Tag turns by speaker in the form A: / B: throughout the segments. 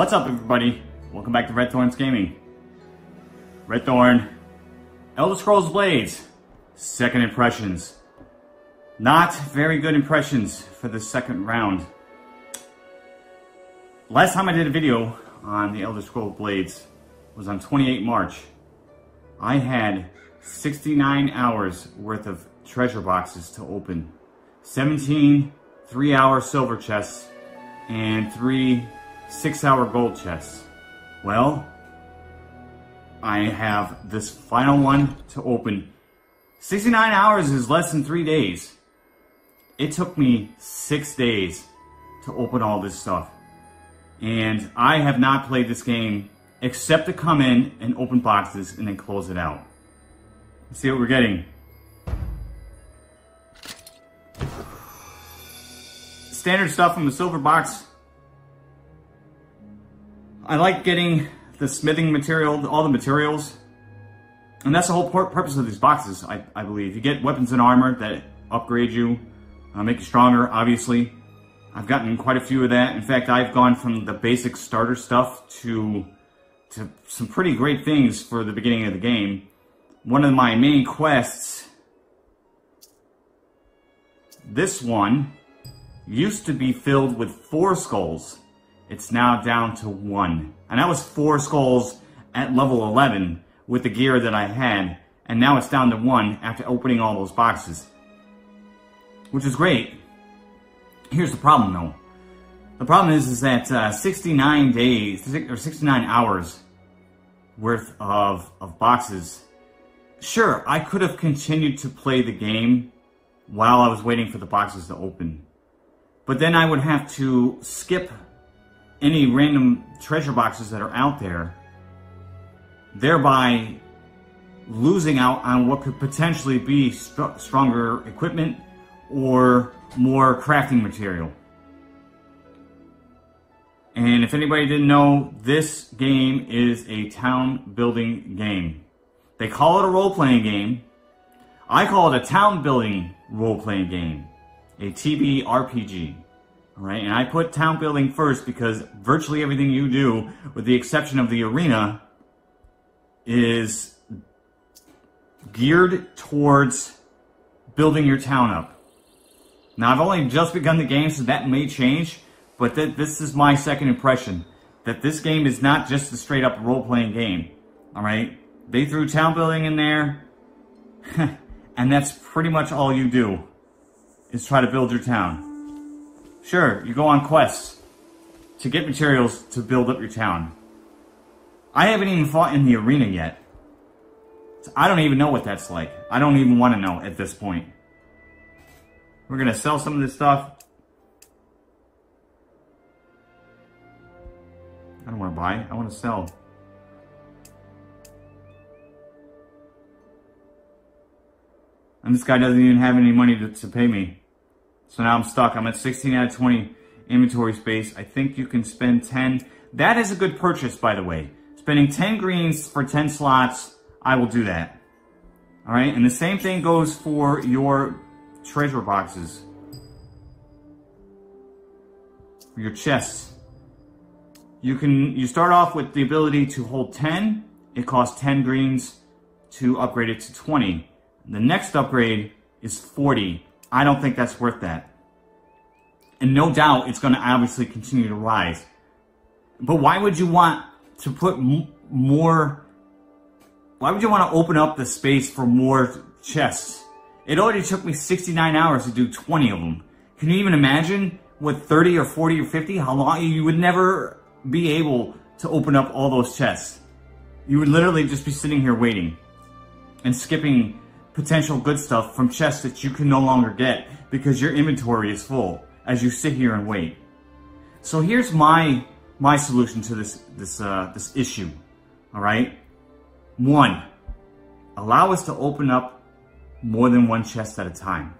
A: What's up everybody? Welcome back to Redthorn's Gaming. Red Thorn, Elder Scrolls Blades, second impressions. Not very good impressions for the second round. Last time I did a video on the Elder Scrolls Blades was on 28 March. I had 69 hours worth of treasure boxes to open. 17 three hour silver chests and three six hour gold chests. Well, I have this final one to open. 69 hours is less than three days. It took me six days to open all this stuff. And I have not played this game except to come in and open boxes and then close it out. Let's see what we're getting. Standard stuff from the silver box. I like getting the smithing material, all the materials. And that's the whole purpose of these boxes, I, I believe. You get weapons and armor that upgrade you, uh, make you stronger, obviously. I've gotten quite a few of that. In fact, I've gone from the basic starter stuff to, to some pretty great things for the beginning of the game. One of my main quests, this one, used to be filled with four skulls. It's now down to one. And that was four skulls at level 11 with the gear that I had. And now it's down to one after opening all those boxes. Which is great. Here's the problem though. The problem is, is that uh, 69 days, or 69 hours worth of, of boxes. Sure, I could have continued to play the game while I was waiting for the boxes to open. But then I would have to skip any random treasure boxes that are out there, thereby losing out on what could potentially be stronger equipment or more crafting material. And if anybody didn't know, this game is a town building game. They call it a role playing game. I call it a town building role playing game, a TB RPG. All right, and I put town building first because virtually everything you do, with the exception of the arena, is geared towards building your town up. Now, I've only just begun the game, so that may change, but th this is my second impression, that this game is not just a straight-up role-playing game, all right? They threw town building in there, and that's pretty much all you do, is try to build your town. Sure, you go on quests to get materials to build up your town. I haven't even fought in the arena yet. I don't even know what that's like. I don't even want to know at this point. We're going to sell some of this stuff. I don't want to buy. I want to sell. And this guy doesn't even have any money to, to pay me. So now I'm stuck. I'm at 16 out of 20 inventory space. I think you can spend 10. That is a good purchase, by the way. Spending 10 greens for 10 slots, I will do that. All right, and the same thing goes for your treasure boxes. Your chests. You can you start off with the ability to hold 10. It costs 10 greens to upgrade it to 20. The next upgrade is 40. I don't think that's worth that. And no doubt it's going to obviously continue to rise. But why would you want to put more, why would you want to open up the space for more chests? It already took me 69 hours to do 20 of them. Can you even imagine with 30 or 40 or 50, how long you would never be able to open up all those chests. You would literally just be sitting here waiting and skipping potential good stuff from chests that you can no longer get because your inventory is full as you sit here and wait. So here's my my solution to this this uh, this issue. All right, one, allow us to open up more than one chest at a time.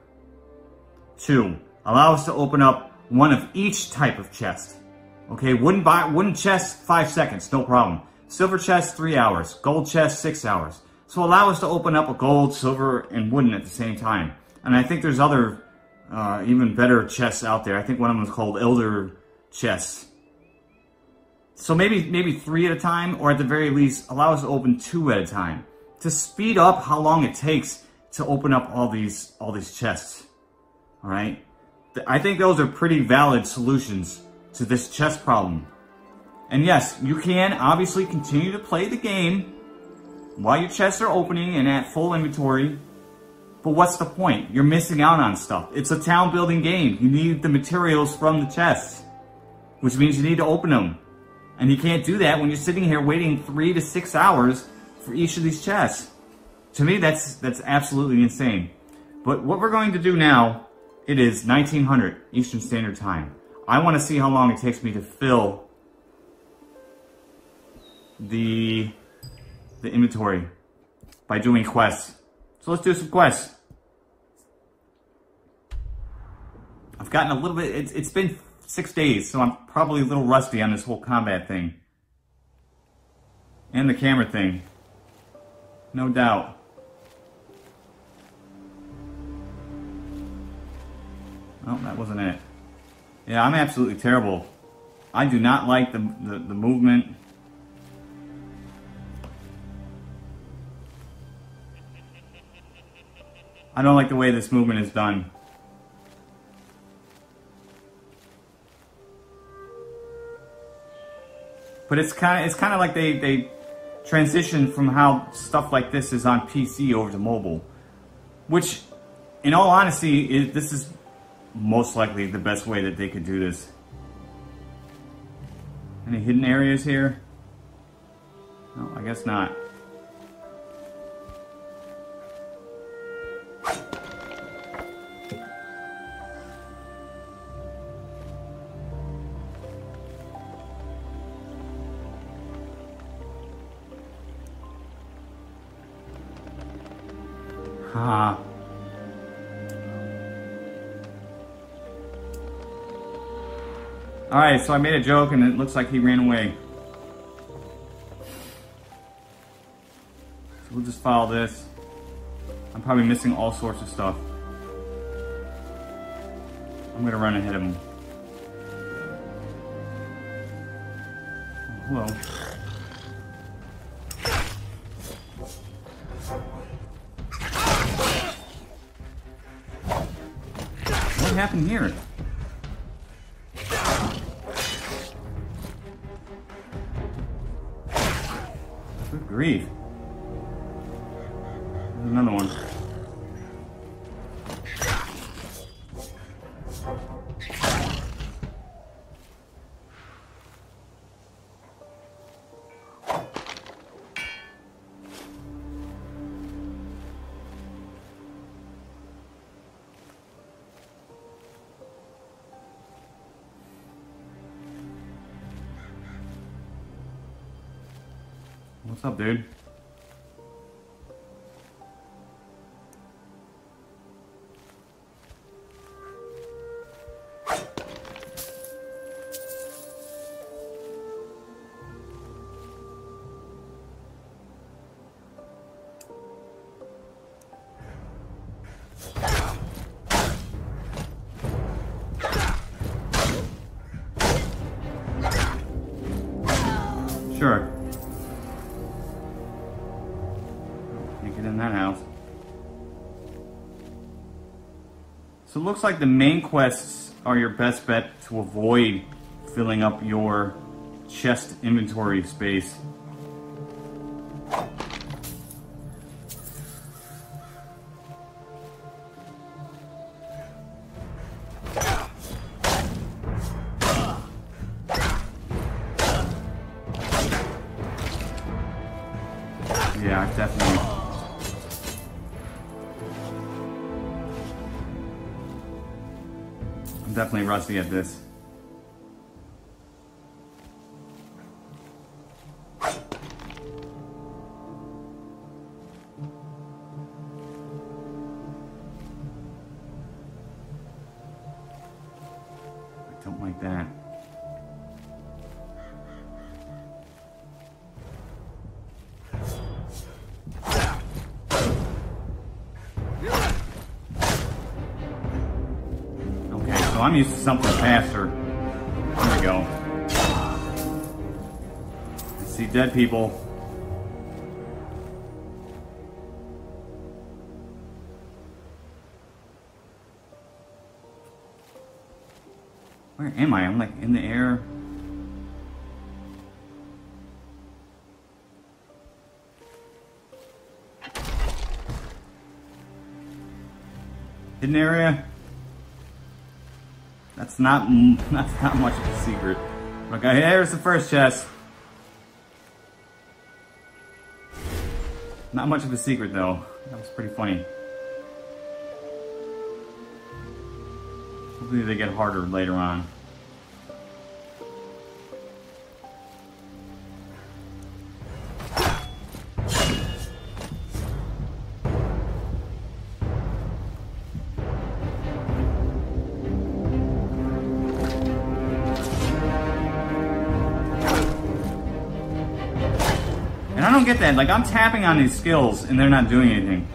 A: Two, allow us to open up one of each type of chest. Okay, wooden buy wooden chest five seconds, no problem. Silver chest three hours. Gold chest six hours. So allow us to open up a gold, silver, and wooden at the same time. And I think there's other, uh, even better chests out there. I think one of them is called Elder chests. So maybe maybe three at a time, or at the very least, allow us to open two at a time to speed up how long it takes to open up all these all these chests. All right, I think those are pretty valid solutions to this chest problem. And yes, you can obviously continue to play the game while your chests are opening and at full inventory. But what's the point? You're missing out on stuff. It's a town building game. You need the materials from the chests, which means you need to open them. And you can't do that when you're sitting here waiting three to six hours for each of these chests. To me, that's that's absolutely insane. But what we're going to do now, it is 1900 Eastern Standard Time. I want to see how long it takes me to fill the the inventory by doing quests. So let's do some quests. I've gotten a little bit, it's, it's been six days, so I'm probably a little rusty on this whole combat thing. And the camera thing. No doubt. Oh, that wasn't it. Yeah, I'm absolutely terrible. I do not like the, the, the movement. I don't like the way this movement is done. But it's kind of it's kind of like they they transition from how stuff like this is on PC over to mobile, which, in all honesty, is, this is most likely the best way that they could do this. Any hidden areas here? No, I guess not. Alright, so I made a joke and it looks like he ran away. So we'll just follow this. I'm probably missing all sorts of stuff. I'm gonna run ahead of him. Oh, What happened here? Grief. Another one. What's up, dude? It looks like the main quests are your best bet to avoid filling up your chest inventory space. Definitely rusty at this. I don't like that. Oh, I'm used to something faster. There we go. see dead people. Where am I? I'm like in the air. Hidden area? That's not that's not much of a secret. Okay, here's the first chest. Not much of a secret though. That was pretty funny. Hopefully they get harder later on. Get that. Like, I'm tapping on these skills and they're not doing anything.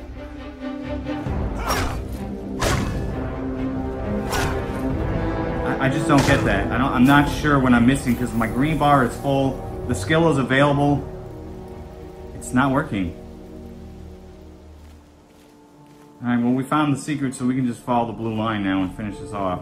A: I, I just don't get that. I don't, I'm not sure what I'm missing because my green bar is full. The skill is available. It's not working. Alright, well we found the secret so we can just follow the blue line now and finish this off.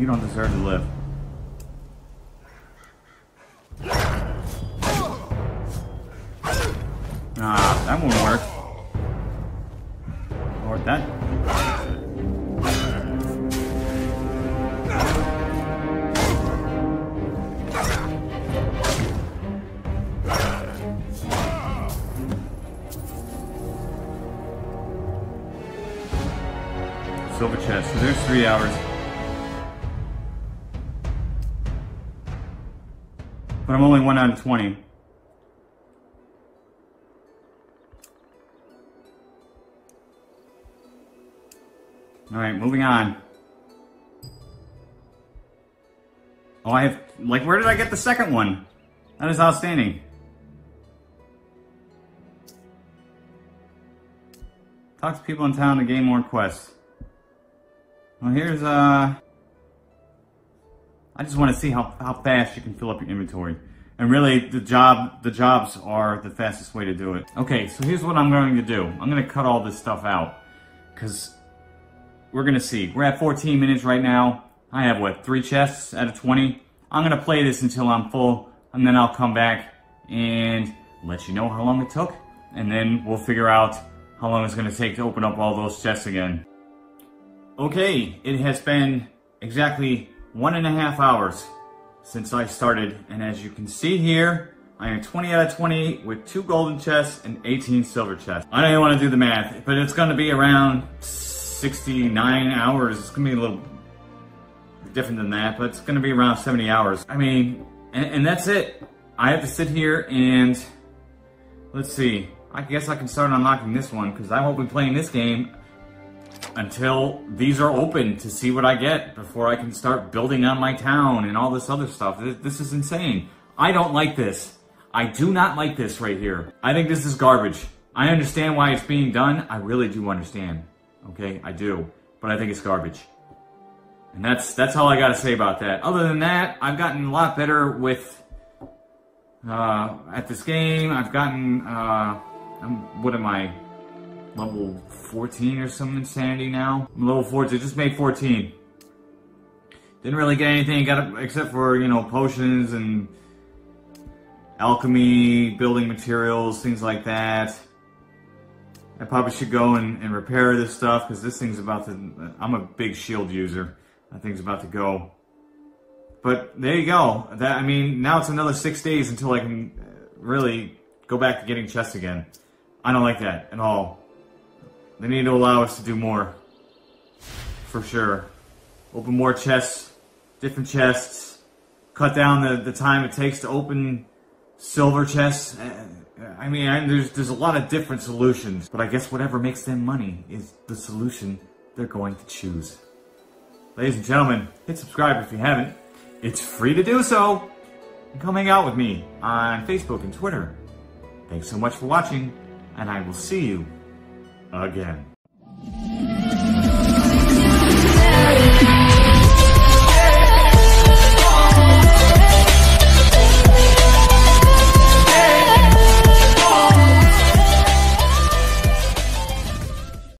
A: You don't deserve to live. Ah, that won't work. Or that. Silver chest. So there's three hours. But I'm only one out of 20. Alright, moving on. Oh, I have... Like, where did I get the second one? That is outstanding. Talk to people in town to gain more quests. Well, here's, uh... I just want to see how, how fast you can fill up your inventory. And really, the job the jobs are the fastest way to do it. Okay, so here's what I'm going to do. I'm going to cut all this stuff out. Because we're going to see. We're at 14 minutes right now. I have, what, three chests out of 20? I'm going to play this until I'm full. And then I'll come back and let you know how long it took. And then we'll figure out how long it's going to take to open up all those chests again. Okay, it has been exactly one and a half hours since I started. And as you can see here, I am 20 out of 20 with two golden chests and 18 silver chests. I don't even want to do the math, but it's going to be around 69 hours. It's going to be a little different than that, but it's going to be around 70 hours. I mean, and, and that's it. I have to sit here and let's see. I guess I can start unlocking this one because I won't be playing this game until these are open to see what I get before I can start building on my town and all this other stuff. This is insane. I don't like this. I do not like this right here. I think this is garbage. I understand why it's being done. I really do understand. Okay, I do. But I think it's garbage. And that's that's all I got to say about that. Other than that, I've gotten a lot better with uh, at this game. I've gotten uh, I'm, what am I? Level 14 or some insanity now. I'm level 14, just made 14. Didn't really get anything, got except for, you know, potions and alchemy, building materials, things like that. I probably should go and, and repair this stuff because this thing's about to, I'm a big shield user. That thing's about to go. But there you go. That I mean, now it's another six days until I can really go back to getting chests again. I don't like that at all. They need to allow us to do more. For sure. Open more chests, different chests, cut down the, the time it takes to open silver chests. Uh, I mean, I, there's, there's a lot of different solutions, but I guess whatever makes them money is the solution they're going to choose. Ladies and gentlemen, hit subscribe if you haven't. It's free to do so. And come hang out with me on Facebook and Twitter. Thanks so much for watching, and I will see you again.